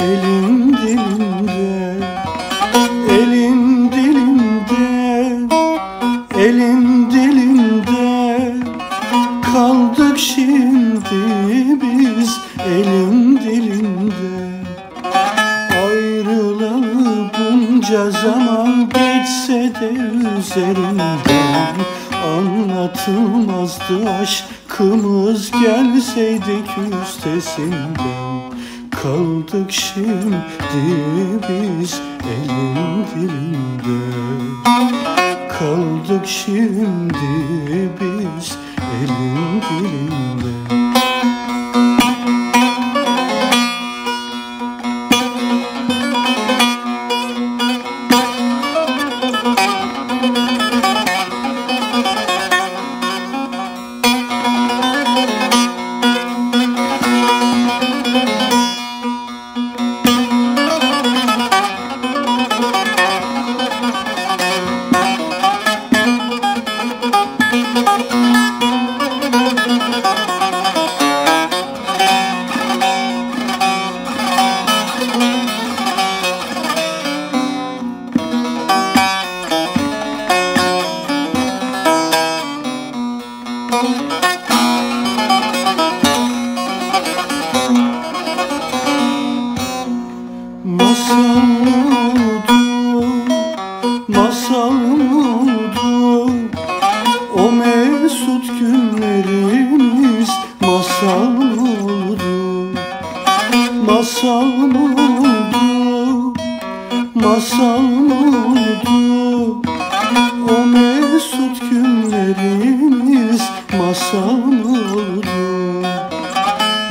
elin dilinde Elin dilinde Elin dilinde Kaldık şimdi biz elin dilinde. Ayrılalı bunca zaman geçse de üzerinden Anlatılmazdı aşkımız gelseydik üstesinden Kaldık şimdi biz elin dilinde Kaldık şimdi biz elin dilinde Masal oldu, masal oldu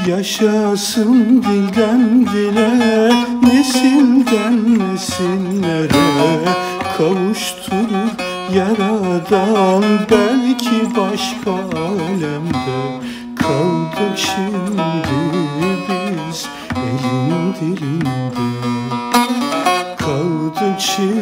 Yaşasın dilden dile, nesilden nesillere Kavuşturur yaradan. Belki başka alemde Kaldık şimdi biz elin dilinde. Kaldık şimdi